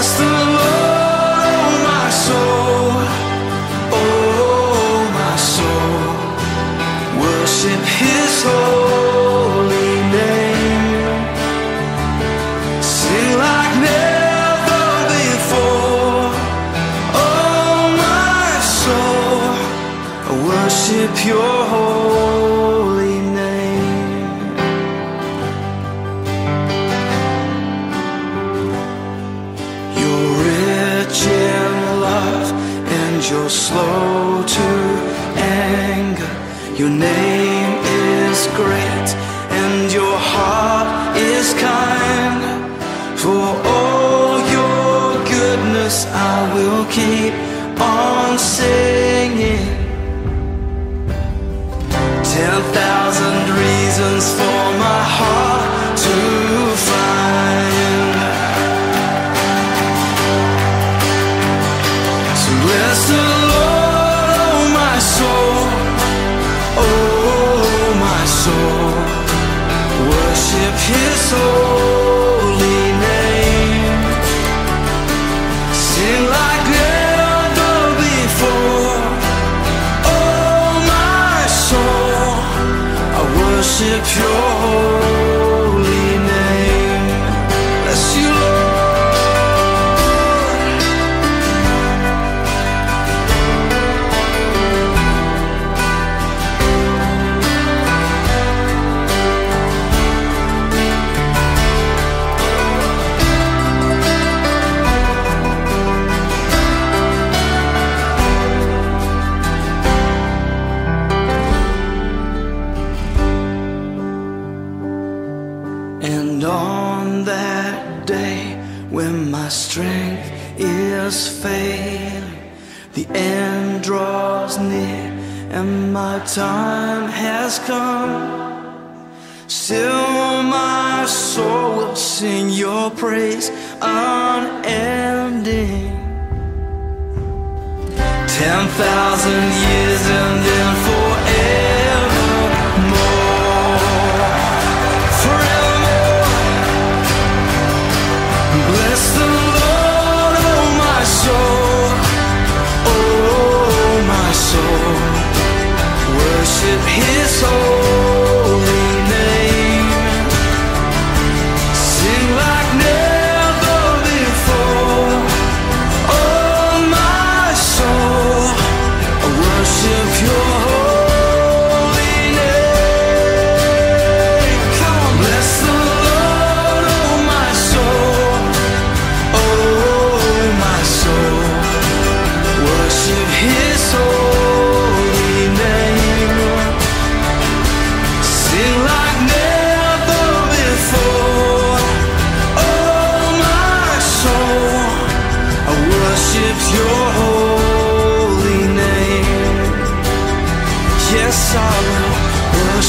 Oh, worship his holy name, see like never before, oh my soul, worship Your holy you're slow to anger. Your name is great and your heart is kind. For all your goodness, I will keep on singing. Ten thousand reasons for my heart worship my strength is failing, the end draws near and my time has come. Still, my soul will sing your praise unending. Ten thousand years and then forevermore. His holy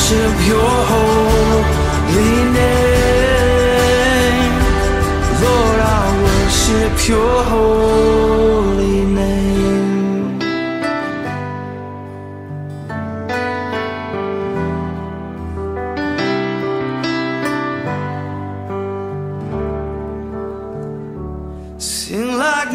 worship Your holy name. Lord, I worship your holy name. Sing like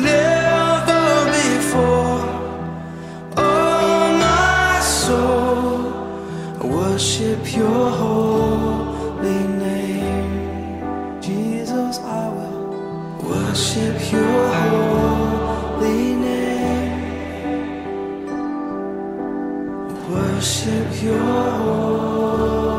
your holy name. Jesus, I will worship your holy name. Worship your holy